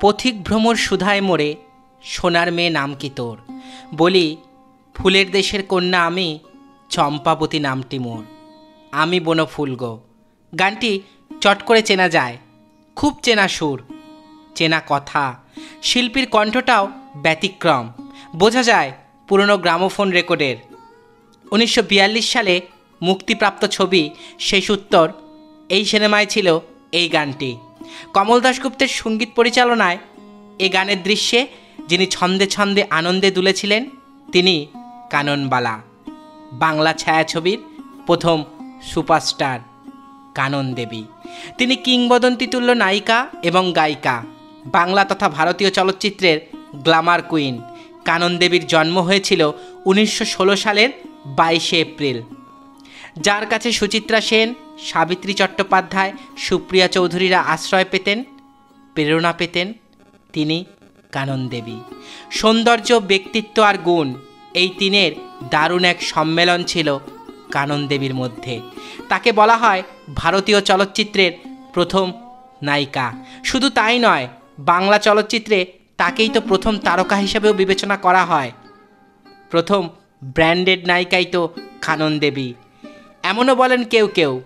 পথিক ভ্রমর সুধায় মোড়ে সোনার মেয়ে নাম কি তোর? বলি, ফুলের দেশের কন্যা আমি, চম্পাবতী নামটি মোর। আমি বনো ফুল গো। গানটি চট করে চেনা যায়, খুব চেনা সুর, চেনা কথা। শিল্পীর কণ্ঠটাও ব্যতিক্রম। বোঝা যায় পুরনো গ্রামোফোন রেকর্ডের। উনিশশো বিয়াল্লিশ সালে মুক্তিপ্রাপ্ত ছবি শেষ উত্তর, এই সিনেমায় ছিল এই গানটি। কমল দাশগুপ্তের সংগীত পরিচালনায় এ গানের দৃশ্যে যিনি ছন্দে ছন্দে আনন্দে দুলেছিলেন, তিনি কাননবালা, বাংলা ছায়াছবির প্রথম সুপারস্টার কানন দেবী তিনি কিংবদন্তিতুল্য নায়িকা এবং গায়িকা, বাংলা তথা ভারতীয় চলচ্চিত্রের গ্ল্যামার কুইন। কানন দেবীর জন্ম হয়েছিল উনিশশো ষোলো সালের বাইশে এপ্রিল। যার কাছে সুচিত্রা সেন সাবিত্রী চট্টোপাধ্যায়, সুপ্রিয়া চৌধুরীরা আশ্রয় পেতেন, প্রেরণা পেতেন তিনি কানন দেবী। সৌন্দর্য, ব্যক্তিত্ব আর গুণ এই তিনের দারুণ এক সম্মেলন ছিল কানন দেবীর মধ্যে। তাকে বলা হয় ভারতীয় চলচ্চিত্রের প্রথম নায়িকা। শুধু তাই নয়, বাংলা চলচ্চিত্রে তাকেই তো প্রথম তারকা হিসেবেও বিবেচনা করা হয়। প্রথম ব্র্যান্ডেড নায়িকাই তো কানন দেবী। এমনও বলেন কেউ কেউ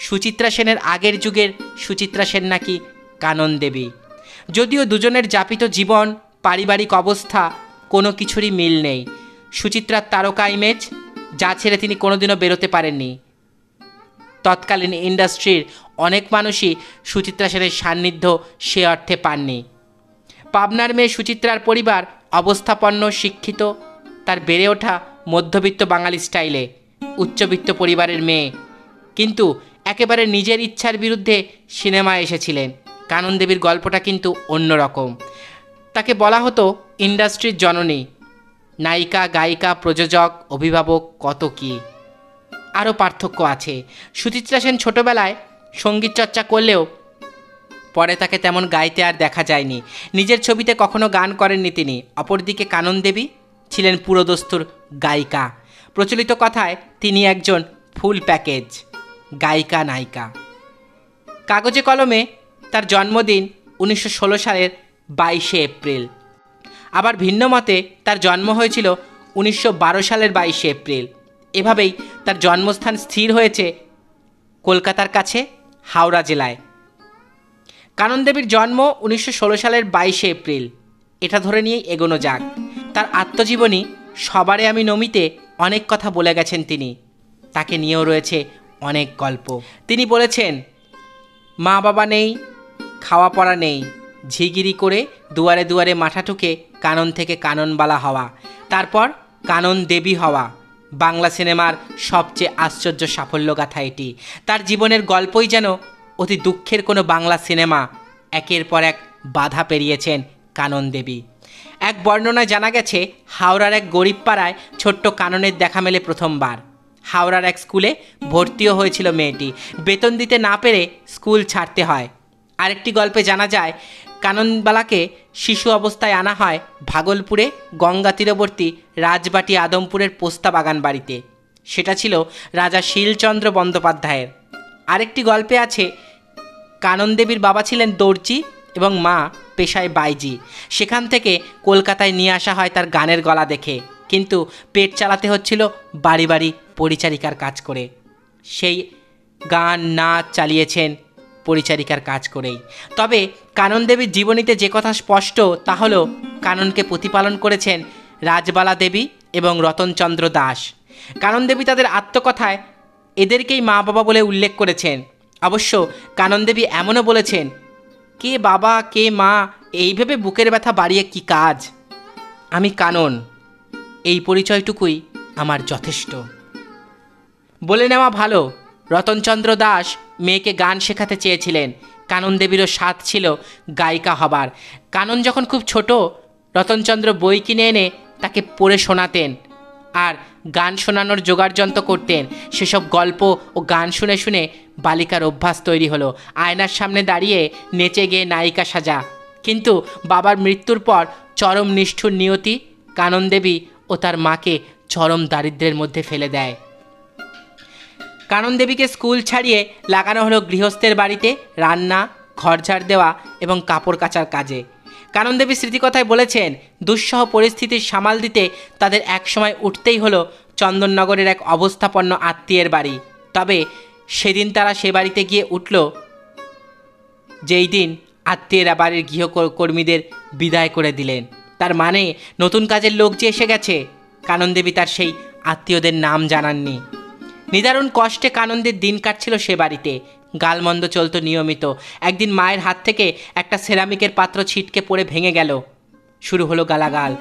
সুচিত্রা সেনের আগের যুগের সুচিত্রা সেন নাকি কানন দেবী। যদিও দুজনের যাপিত জীবন, পারিবারিক অবস্থা, কোনো কিছুরই মিল নেই। সুচিত্রার তারকা ইমেজ যা ছেড়ে তিনি কোনোদিনও বেরোতে পারেননি। তৎকালীন ইন্ডাস্ট্রির অনেক মানুষই সুচিত্রা সেনের সান্নিধ্য সে অর্থে পাননি। পাবনার মেয়ে সুচিত্রার পরিবার অবস্থাপন্ন, শিক্ষিত, তার বেড়ে ওঠা মধ্যবিত্ত বাঙালি স্টাইলে উচ্চবিত্ত পরিবারের মেয়ে। কিন্তু একেবারে নিজের ইচ্ছার বিরুদ্ধে সিনেমায় এসেছিলেন। কানন দেবীর গল্পটা কিন্তু অন্যরকম। তাকে বলা হতো ইন্ডাস্ট্রির জননী। নায়িকা, গায়িকা, প্রযোজক, অভিভাবক কত কী। আরও পার্থক্য আছে। সুচিত্রা সেন ছোটোবেলায় সংগীত চর্চা করলেও পরে তাকে তেমন গাইতে আর দেখা যায়নি। নিজের ছবিতে কখনো গান করেননি তিনি। অপরদিকে কানন দেবী ছিলেন পুরোদস্তুর গায়িকা। প্রচলিত কথায় তিনি একজন ফুল প্যাকেজ। গায়িকা, নায়িকা। কাগজে কলমে তার জন্মদিন উনিশশো ষোলো সালের বাইশে এপ্রিল। আবার ভিন্ন মতে তার জন্ম হয়েছিল উনিশশো বারো সালের বাইশে এপ্রিল। এভাবেই তার জন্মস্থান স্থির হয়েছে কলকাতার কাছে, হাওড়া জেলায়। কানন দেবীর জন্ম উনিশশো ষোলো সালের বাইশে এপ্রিল। এটা ধরে নিয়েই এগোনো যাক। তার আত্মজীবনী সবারে আমি নমিতে অনেক কথা বলে গেছেন তিনি। তাকে নিয়েও রয়েছে অনেক গল্প। তিনি বলেছেন মা বাবা নেই খাওয়া পড়া নেই, ঝিগিরি করে দুয়ারে দুয়ারে মাথা ঠুকে কানন থেকে কাননবালা হওয়া, তারপর কানন দেবী হওয়া, বাংলা সিনেমার সবচেয়ে আশ্চর্য সাফল্য সাফল্যগাথা এটি। তার জীবনের গল্পই যেন অতি দুঃখের কোনো বাংলা সিনেমা, একের পর এক বাধা পেরিয়েছেন কানন দেবী। এক বর্ণনায় জানা গেছে, হাওড়ার এক গরিব পাড়ায় ছোট্ট কাননের দেখা মেলে প্রথমবার। হাওড়ার এক স্কুলে ভর্তিও হয়েছিল মেয়েটি। বেতন দিতে না পেরে স্কুল ছাড়তে হয়। আরেকটি গল্পে জানা যায়, কাননবালাকে শিশু অবস্থায় আনা হয় ভাগলপুরে গঙ্গা তীরবর্তী রাজবাটি আদমপুরের পোস্তা বাগান বাড়িতে। সেটা ছিল রাজা শীলচন্দ্র বন্দ্যোপাধ্যায়ের। আরেকটি গল্পে আছে কানন দেবীর বাবা ছিলেন দর্জি এবং মা পেশায় বাইজি। সেখান থেকে কলকাতায় নিয়ে আসা হয় তার গানের গলা দেখে। কিন্তু পেট চালাতে হচ্ছিল বাড়ি বাড়ি পরিচারিকার কাজ করে। সেই গান নাচ চালিয়েছেন পরিচারিকার কাজ করেই। তবে কানন দেবীর জীবনীতে যে কথা স্পষ্ট, তা হল কাননকে প্রতিপালন করেছেন রাজবালা দেবী এবং রতনচন্দ্র দাস। কানন দেবী তাদের আত্মকথায় এদেরকেই মা বাবা বলে উল্লেখ করেছেন। অবশ্য কানন দেবী এমনও বলেছেন, কে বাবা, কে মা এইভাবে বুকের ব্যথা বাড়িয়ে কি কাজ? আমি কানন। এই পরিচয়টুকুই আমার যথেষ্ট। বলে নেওয়া ভালো, রতনচন্দ্র দাস মেয়েকে গান শেখাতে চেয়েছিলেন। কানন দেবীরও স্বাদ ছিল গায়িকা হবার। কানন যখন খুব ছোট, রতনচন্দ্র বই কিনে এনে তাকে পড়ে শোনাতেন আর গান শোনানোর যোগাড়যন্ত্র করতেন। সেসব গল্প ও গান শুনে শুনে বালিকার অভ্যাস তৈরি হলো। আয়নার সামনে দাঁড়িয়ে নেচে গিয়ে নায়িকা সাজা। কিন্তু বাবার মৃত্যুর পর চরম নিষ্ঠুর নিয়তি কানন দেবী ও তার মাকে চরম দারিদ্র্যের মধ্যে ফেলে দেয়। কানন দেবীকে স্কুল ছাড়িয়ে লাগানো হলো গৃহস্থের বাড়িতে রান্না, ঘর ঝাড় দেওয়া এবং কাপড় কাচার কাজে। কানন দেবী স্মৃতিকথায় বলেছেন, দুঃসহ পরিস্থিতির সামাল দিতে তাদের একসময় উঠতেই হলো চন্দননগরের এক অবস্থাপন্ন আত্মীয়ের বাড়ি। তবে সেদিন তারা সে বাড়িতে গিয়ে উঠল। যেই দিন আত্মীয়রা বাড়ির গৃহকর্মীদের বিদায় করে দিলেন। তার মানে নতুন কাজের লোক যে এসে গেছে, কানন দেবী তার সেই আত্মীয়দের নাম জানাননি। নিদারুণ কষ্টে কানন্দের দিন কাটছিল সে বাড়িতে। গালমন্দ চলতো নিয়মিত। একদিন মায়ের হাত থেকে একটা সেরামিকের পাত্র ছিটকে পড়ে ভেঙে গেল। শুরু হলো গালাগাল।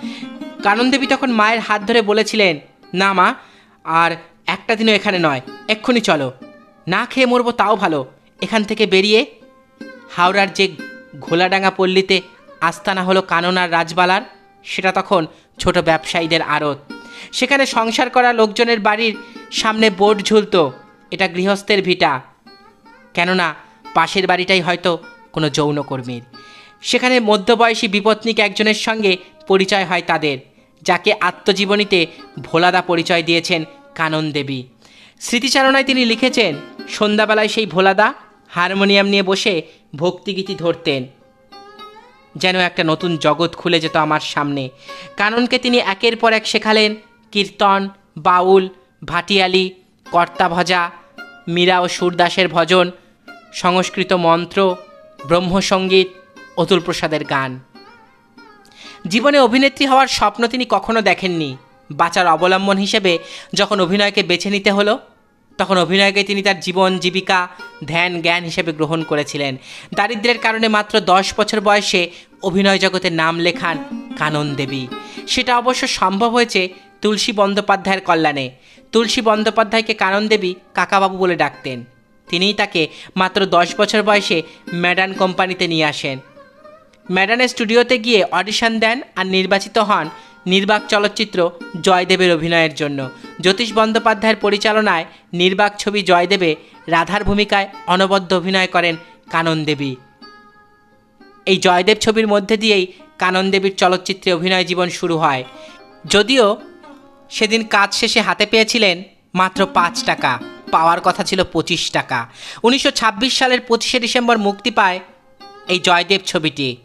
কানন্দেবী তখন মায়ের হাত ধরে বলেছিলেন, না মা, আর একটা দিনও এখানে নয়, এক্ষুনি চলো। না খেয়ে মরবো তাও ভালো। এখান থেকে বেরিয়ে হাওড়ার যে ঘোলাডাঙ্গা পল্লীতে আস্তানা হলো কাননার রাজবালার, সেটা তখন ছোট ব্যবসায়ীদের আড়ত। সেখানে সংসার করা লোকজনের বাড়ির সামনে বোর্ড ঝুলতো, এটা গৃহস্থের ভিটা। কেননা পাশের বাড়িটাই হয়তো কোনো যৌনকর্মীর সেখানে মধ্যবয়সী বিপত্নিক একজনের সঙ্গে পরিচয় হয় তাদের, যাকে আত্মজীবনীতে ভোলাদা পরিচয় দিয়েছেন কানন দেবী। স্মৃতিচারণায় তিনি লিখেছেন, সন্ধ্যাবেলায় সেই ভোলাদা হারমোনিয়াম নিয়ে বসে ভক্তিগীতি ধরতেন। যেন একটা নতুন জগৎ খুলে যেত আমার সামনে। কাননকে তিনি একের পর এক শেখালেন, কীর্তন, বাউল, ভাটিয়ালি, কর্তা ভজা, মীরা ও সুরদাসের ভজন, সংস্কৃত মন্ত্র ব্রহ্মসঙ্গীত অতুল প্রসাদের গান। জীবনে অভিনেত্রী হওয়ার স্বপ্ন তিনি কখনো দেখেননি। বাঁচার অবলম্বন হিসেবে যখন অভিনয়কে বেছে নিতে হলো তখন অভিনয়কে তিনি তার জীবন, জীবিকা, ধ্যান, জ্ঞান হিসেবে গ্রহণ করেছিলেন। দারিদ্র্যের কারণে মাত্র দশ বছর বয়সে অভিনয় জগতে নাম লেখান কানন দেবী। সেটা অবশ্য সম্ভব হয়েছে তুলসী বন্দ্যোপাধ্যায়ের কল্যাণে। তুলসী বন্দ্যোপাধ্যায়কে কানন দেবী কাকাবাবু বলে ডাকতেন। তিনিই তাকে মাত্র দশ বছর বয়সে ম্যাডান কোম্পানিতে নিয়ে আসেন। ম্যাডানের স্টুডিওতে গিয়ে অডিশন দেন আর নির্বাচিত হন নির্বাক চলচ্চিত্র জয়দেবের অভিনয়ের জন্য। জ্যোতিষ বন্দ্যোপাধ্যায়ের পরিচালনায় নির্বাক ছবি জয়দেবে রাধার ভূমিকায় অনবদ্য অভিনয় করেন কানন দেবী। এই জয়দেব ছবির মধ্যে দিয়েই কানন দেবীর চলচ্চিত্রে অভিনয় জীবন শুরু হয়। যদিও সেদিন কাজ শেষে হাতে পেয়েছিলেন মাত্র পাঁচ টাকা, পাওয়ার কথা ছিল পঁচিশ টাকা। উনিশশো ছাব্বিশ সালের পঁচিশে ডিসেম্বর মুক্তি পায় এই জয়দেব ছবিটি।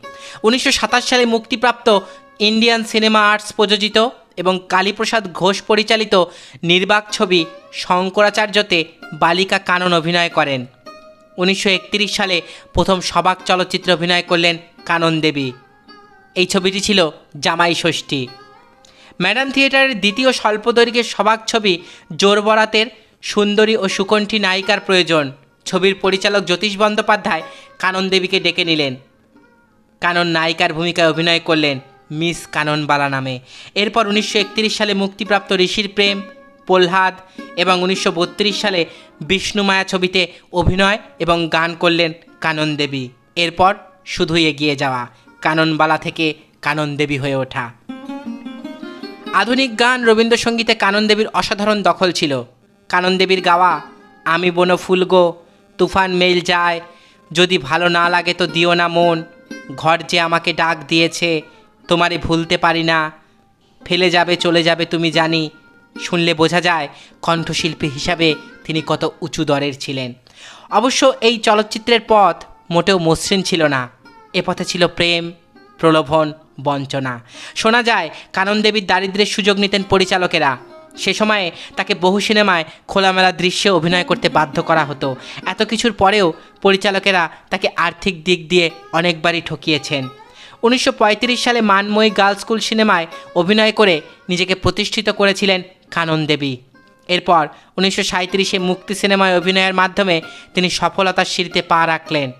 উনিশশো সাতাশ সালে মুক্তিপ্রাপ্ত ইন্ডিয়ান সিনেমা আর্টস প্রযোজিত এবং কালীপ্রসাদ ঘোষ পরিচালিত নির্বাক ছবি শঙ্করাচার্যতে বালিকা কানন অভিনয় করেন। উনিশশো একত্রিশ সালে প্রথম সবাক চলচ্চিত্রে অভিনয় করলেন কানন দেবী। এই ছবিটি ছিল জামাই ষষ্ঠী। ম্যাডাম থিয়েটারের দ্বিতীয় স্বল্পদৈর্ঘ্যের সবাক ছবি জোর বরাতের সুন্দরী ও সুকণ্ঠী নায়িকার প্রয়োজন। ছবির পরিচালক জ্যোতিষ বন্দ্যোপাধ্যায় কানন দেবীকে ডেকে নিলেন। কানন নায়িকার ভূমিকায় অভিনয় করলেন মিস কাননবালা নামে। এরপর উনিশশো একত্রিশ সালে মুক্তিপ্রাপ্ত ঋষির প্রেম, প্রহ্লাদ এবং উনিশশো বত্রিশ সালে বিষ্ণুমায়া ছবিতে অভিনয় এবং গান করলেন কানন দেবী এরপর শুধুই এগিয়ে যাওয়া, কাননবালা থেকে কানন দেবী হয়ে ওঠা। আধুনিক গান রবীন্দ্রসঙ্গীতে কানন দেবীর অসাধারণ দখল ছিল। কানন দেবীর গাওয়া, আমি বনো ফুলগো তুফান মেল যায়, যদি ভালো না লাগে তো দিও না মন, ঘর যে আমাকে ডাক দিয়েছে তোমারে ভুলতে পারি না। ফেলে যাবে, চলে যাবে, তুমি জানি। শুনলে বোঝা যায়, কণ্ঠশিল্পী হিসাবে তিনি কত উঁচু দরের ছিলেন। অবশ্য এই চলচ্চিত্রের পথ মোটেও মসৃণ ছিল না। এ পথে ছিল প্রেম, প্রলোভন, বঞ্চনা। শোনা যায়, কানন দেবীর দারিদ্রের সুযোগ নিতেন পরিচালকেরা। সে সময়ে তাকে বহু সিনেমায় খোলামেলা দৃশ্যে অভিনয় করতে বাধ্য করা হতো। এত কিছুর পরেও পরিচালকেরা তাকে আর্থিক দিক দিয়ে অনেকবারই ঠকিয়েছেন। উনিশশো পঁয়ত্রিশ সালে মানময়ী গার্লস স্কুল সিনেমায় অভিনয় করে নিজেকে প্রতিষ্ঠিত করেছিলেন কানন দেবী। এরপর উনিশশো সাঁত্রিশে মুক্তি সিনেমায় অভিনয়ের মাধ্যমে তিনি সফলতার সিঁড়িতে পা রাখলেন।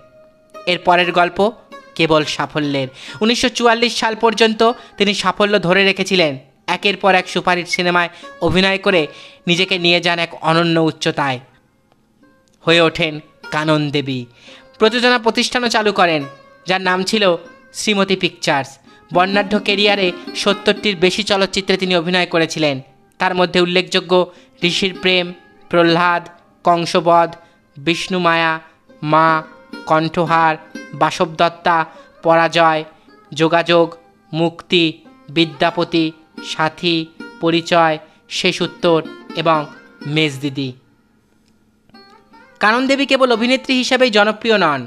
এর পরের গল্প কেবল সাফল্যের। উনিশশো চুয়াল্লিশ সাল পর্যন্ত তিনি সাফল্য ধরে রেখেছিলেন। একের পর এক সুপারির সিনেমায় অভিনয় করে নিজেকে নিয়ে যান এক অনন্য উচ্চতায়। হয়ে ওঠেন কানন দেবী। প্রযোজনা প্রতিষ্ঠানও চালু করেন, যার নাম ছিল শ্রীমতী পিকচার্স বর্ণাঢ্য কেরিয়ারে সত্তরটির বেশি চলচ্চিত্রে তিনি অভিনয় করেছিলেন। তার মধ্যে উল্লেখযোগ্য ঋষির প্রেম, প্রহ্লাদ, কংসবধ বিষ্ণুমায়া মা, কণ্ঠহার, বাসবদত্তা, পরাজয়, যোগাযোগ, মুক্তি, বিদ্যাপতি, সাথী, পরিচয়, শেষ উত্তর এবং মেজদিদি। কানন দেবী কেবল অভিনেত্রী হিসাবেই জনপ্রিয় নন।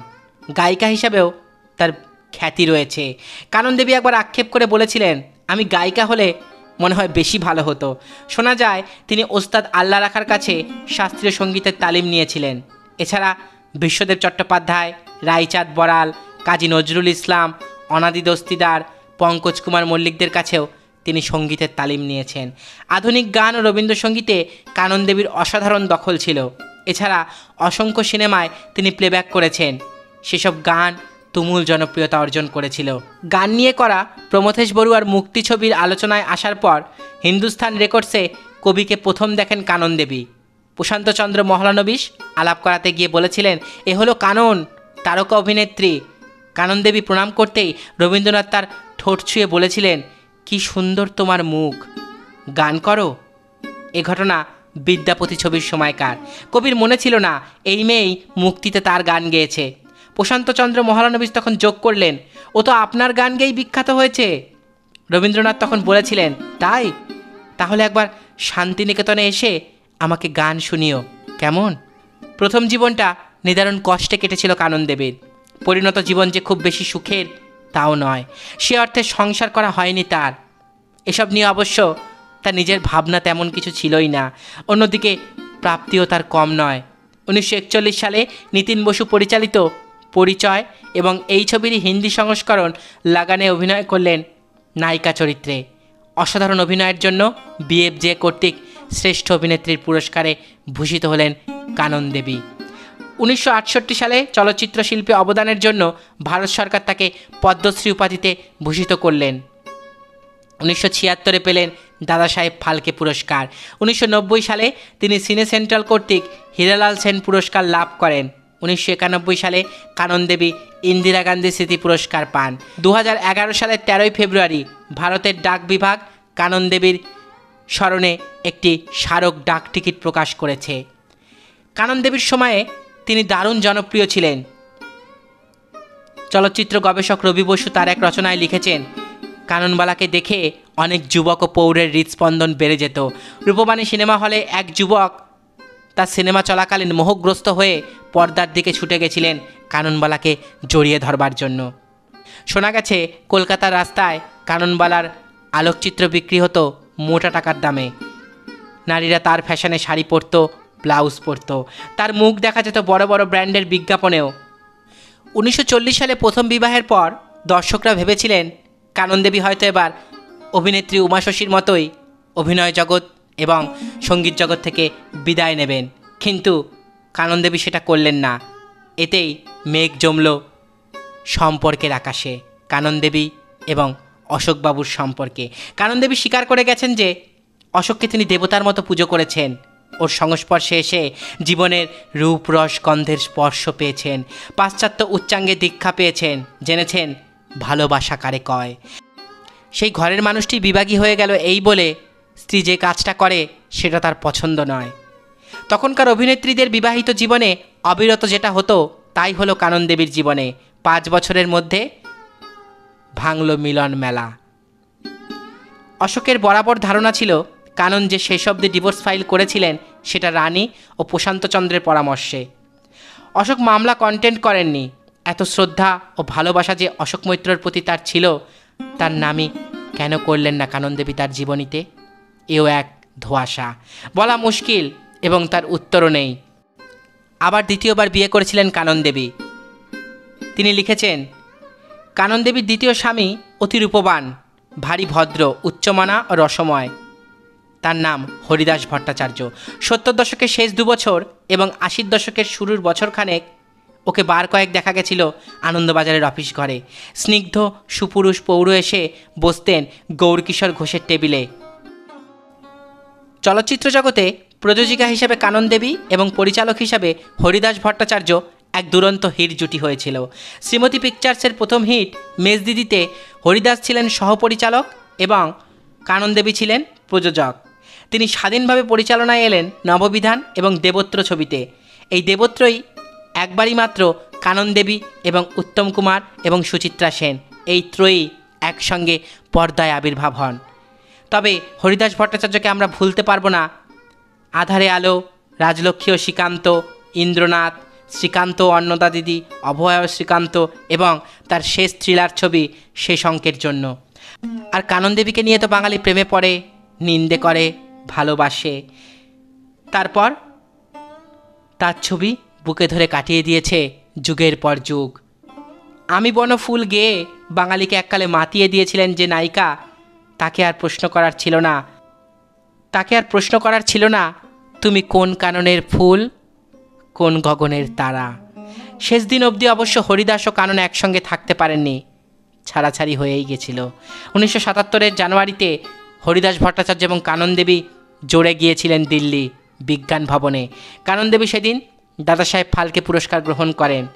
গায়িকা হিসাবেও তার খ্যাতি রয়েছে। কানন দেবী একবার আক্ষেপ করে বলেছিলেন, আমি গায়িকা হলে মনে হয় বেশি ভালো হতো। শোনা যায়, তিনি ওস্তাদ আল্লাহ রাখার কাছে শাস্ত্রীয় সঙ্গীতের তালিম নিয়েছিলেন। এছাড়া বিশ্বদেব চট্টোপাধ্যায়, রায়চাঁদ বড়াল, কাজী নজরুল ইসলাম, অনাদি দস্তিদার, পঙ্কজ কুমার মল্লিকদের কাছেও তিনি সঙ্গীতের তালিম নিয়েছেন। আধুনিক গান ও রবীন্দ্রসঙ্গীতে কানন দেবীর অসাধারণ দখল ছিল। এছাড়া অসংখ্য সিনেমায় তিনি প্লেব্যাক করেছেন। সেসব গান তুমুল জনপ্রিয়তা অর্জন করেছিল। গান নিয়ে করা প্রমথেশ বড়ুয়ার মুক্তি ছবির আলোচনায় আসার পর হিন্দুস্থান রেকর্ডসে কবিকে প্রথম দেখেন কানন দেবী। প্রশান্তচন্দ্র মহলানবিশ আলাপ করাতে গিয়ে বলেছিলেন, এ হলো কানন, তারকা অভিনেত্রী। কানন দেবী প্রণাম করতেই রবীন্দ্রনাথ তার ঠোঁট ছুঁয়ে বলেছিলেন, কি সুন্দর তোমার মুখ। গান করো। এ ঘটনা বিদ্যাপতি ছবির সময়কার। কবির মনে ছিল না, এই মেয়েই মুক্তিতে তার গান গেয়েছে। প্রশান্তচন্দ্র মহারানবিশ তখন যোগ করলেন। ও তো আপনার গান গেয়েই বিখ্যাত হয়েছে। রবীন্দ্রনাথ তখন বলেছিলেন, তাই? তাহলে একবার শান্তিনিকেতনে এসে আমাকে গান শুনিও। কেমন? প্রথম জীবনটা নিদারুণ কষ্টে কেটেছিল কানন দেবের পরিণত জীবন যে খুব বেশি সুখের, তাও নয়। সে অর্থে সংসার করা হয়নি তার। এসব নিয়ে অবশ্য তার নিজের ভাবনা তেমন কিছু ছিলই না। অন্যদিকে প্রাপ্তিও তার কম নয়। উনিশশো সালে নিতিন বসু পরিচালিত পরিচয় এবং এই ছবির হিন্দি সংস্করণ লাগানে অভিনয় করলেন নায়িকা চরিত্রে। অসাধারণ অভিনয়ের জন্য বিএফজে কর্তৃক শ্রেষ্ঠ অভিনেত্রীর পুরস্কারে ভূষিত হলেন কানন দেবী। উনিশশো আটষট্টি সালে চলচ্চিত্র শিল্পে অবদানের জন্য ভারত সরকার তাকে পদ্মশ্রী উপাধিতে ভূষিত করলেন। উনিশশো ছিয়াত্তরে পেলেন দাদা সাহেব ফালকে পুরস্কার। উনিশশো নব্বই সালে তিনি সিনে সেন্ট্রাল কর্তৃক হীরালাল সেন পুরস্কার লাভ করেন। উনিশশো একানব্বই সালে কানন দেবী ইন্দিরা গান্ধী স্মৃতি পুরস্কার পান। দু সালের তেরোই ফেব্রুয়ারি ভারতের ডাক বিভাগ কানন দেবীর স্মরণে একটি স্মারক ডাক টিকিট প্রকাশ করেছে। কানন দেবীর সময়ে তিনি দারুণ জনপ্রিয় ছিলেন। চলচ্চিত্র গবেষক রবি বসু তার এক রচনায় লিখেছেন, কাননবালাকে দেখে অনেক যুবক ও পৌরের হৃদস্পন্দন বেড়ে যেত। রূপবাণী সিনেমা হলে এক যুবক তার সিনেমা চলাকালীন মোহগ্রস্ত হয়ে পর্দার দিকে ছুটে গেছিলেন কাননবালাকে জড়িয়ে ধরবার জন্য। শোনা গেছে, কলকাতার রাস্তায় কাননবালার আলোকচিত্র বিক্রি হতো মোটা টাকার দামে। নারীরা তার ফ্যাশনে শাড়ি পরতো, ব্লাউজ পরতো। তার মুখ দেখা যেত বড় বড় ব্র্যান্ডের বিজ্ঞাপনেও। উনিশশো চল্লিশ সালে প্রথম বিবাহের পর দর্শকরা ভেবেছিলেন কানন দেবী হয়তো এবার অভিনেত্রী উমা শশীর মতোই অভিনয় জগৎ এবং সংগীত জগৎ থেকে বিদায় নেবেন। কিন্তু কানন দেবী সেটা করলেন না। এতেই মেঘ জমল সম্পর্কের আকাশে, কানন দেবী এবং অশোকবাবুর সম্পর্কে। কানন দেবী স্বীকার করে গেছেন যে অশোককে তিনি দেবতার মতো পুজো করেছেন। ওর সংস্পর্শে এসে জীবনের রূপ, রস, গন্ধের স্পর্শ পেয়েছেন। পাশ্চাত্য উচ্চাঙ্গে দীক্ষা পেয়েছেন। জেনেছেন, ভালোবাসা কারে কয়। সেই ঘরের মানুষটি বিভাগী হয়ে গেল এই বলে স্ত্রী যে কাজটা করে, সেটা তার পছন্দ নয়। তখনকার অভিনেত্রীদের বিবাহিত জীবনে অবিরত যেটা হতো, তাই হলো কানন দেবীর জীবনে। পাঁচ বছরের মধ্যে ভাঙল মিলন মেলা। অশোকের বরাবর ধারণা ছিল, কানন যে শেষ অব্দি ডিভোর্স ফাইল করেছিলেন, সেটা রানী ও প্রশান্তচন্দ্রের পরামর্শে। অশোক মামলা কন্টেন্ট করেননি। এত শ্রদ্ধা ও ভালোবাসা যে অশোক মৈত্রর প্রতি তার ছিল, তার নামই কেন করলেন না কানন দেবী তার জীবনীতে? এও এক ধোয়াশা। বলা মুশকিল এবং তার উত্তরও নেই। আবার দ্বিতীয়বার বিয়ে করেছিলেন কানন দেবী। তিনি লিখেছেন, কানন দেবীর দ্বিতীয় স্বামী অতি রূপবান, ভারী ভদ্র, উচ্চমানা ও রসময়। তার নাম হরিদাস ভট্টাচার্য। সত্তর দশকের শেষ দু বছর এবং আশির দশকের শুরুর বছরখানেক ওকে বার কয়েক দেখা গেছিল আনন্দবাজারের অফিস ঘরে। স্নিগ্ধ সুপুরুষ পৌর এসে বসতেন গৌরকিশোর ঘোষের টেবিলে। চলচ্চিত্র জগতে প্রযোজিকা হিসেবে কানন দেবী এবং পরিচালক হিসাবে হরিদাস ভট্টাচার্য এক দুরন্ত হিট জুটি হয়েছিল। শ্রীমতী পিকচার্সের প্রথম হিট মেজদিদিতে হরিদাস ছিলেন সহপরিচালক এবং কানন দেবী ছিলেন প্রযোজক। তিনি স্বাধীনভাবে পরিচালনায় এলেন নববিধান এবং দেবত্র ছবিতে। এই দেবত্রই একবারই মাত্র কানন দেবী এবং উত্তম কুমার এবং সুচিত্রা সেন এই ত্রয়ী একসঙ্গে পর্দায় আবির্ভাব হন। তবে হরিদাস ভট্টাচার্যকে আমরা ভুলতে পারব না। আধারে আলো, রাজলক্ষ্মী ও শ্রীকান্ত, ইন্দ্রনাথ, শ্রীকান্ত অন্নদা দিদি, অভয় শ্রীকান্ত এবং তার শেষ থ্রিলার ছবি শেষ অঙ্কের জন্য। আর কানন দেবীকে নিয়ে তো বাঙালি প্রেমে পড়ে, নিন্দে করে, ভালোবাসে। তারপর তার ছবি বুকে ধরে কাটিয়ে দিয়েছে যুগের পর যুগ। আমি বনফুল গেয়ে বাঙালিকে এককালে মাতিয়ে দিয়েছিলেন যে নায়িকা তাকে আর প্রশ্ন করার ছিল না। তাকে আর প্রশ্ন করার ছিল না, তুমি কোন কাননের ফুল, কোন গগনের তারা? শেষ দিন অবধি অবশ্য হরিদাস ও কানন একসঙ্গে থাকতে পারেননি। ছাড়াছাড়ি হয়েই গেছিল। উনিশশো সাতাত্তরের জানুয়ারিতে হরিদাস ভট্টাচার্য এবং কানন দেবী জোরে গিয়েছিলেন দিল্লি বিজ্ঞান ভবনে। কানন দেবী সেদিন দাদা সাহেব ফালকে পুরস্কার গ্রহণ করেন।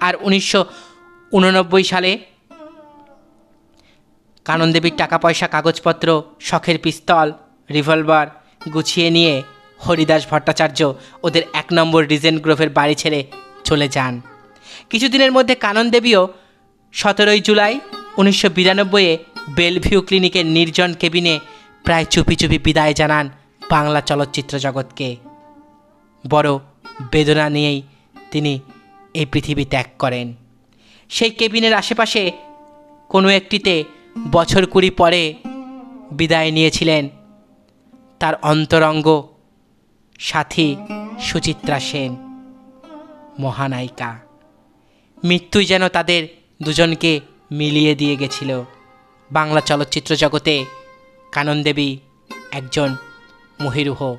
আর উনিশশো উননব্বই সালে কানন দেবীর টাকা পয়সা কাগজপত্র, শখের পিস্তল, রিভলভার গুছিয়ে নিয়ে হরিদাস ভট্টাচার্য ওদের এক নম্বর রিজেন্ট গ্রোভের বাড়ি ছেড়ে চলে যান। কিছুদিনের মধ্যে কানন দেবীও সতেরোই জুলাই উনিশশো বিরানব্বইয়ে বেলভিউ ক্লিনিকের নির্জন কেবিনে প্রায় চুপি চুপি বিদায় জানান বাংলা চলচ্চিত্র জগৎকে। বড় বেদনা নিয়েই তিনি এই পৃথিবী ত্যাগ করেন। সেই কেবিনের আশেপাশে কোনো একটিতে বছর কুড়ি পরে বিদায় নিয়েছিলেন তার অন্তরঙ্গ সাথী সুচিত্রা সেন, মহানায়িকা। মৃত্যুই যেন তাদের দুজনকে মিলিয়ে দিয়ে গেছিল। বাংলা চলচ্চিত্র জগতে কানন দেবী একজন মহিরুহ।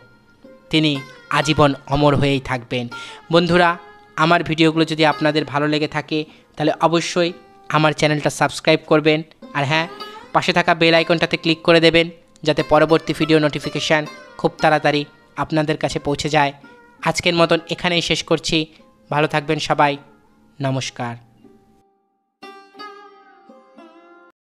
তিনি আজীবন অমর হয়েই থাকবেন। বন্ধুরা, আমার ভিডিওগুলো যদি আপনাদের ভালো লেগে থাকে, তাহলে অবশ্যই আমার চ্যানেলটা সাবস্ক্রাইব করবেন। আর হ্যাঁ পাশে থাকা বেল আইকনটাতে ক্লিক করে দেবেন যাতে পরবর্তী ভিডিও নোটিফিকেশান খুব তাড়াতাড়ি আপনাদের কাছে পৌঁছে যায়। আজকের মতন এখানেই শেষ করছি। ভালো থাকবেন সবাই। নমস্কার।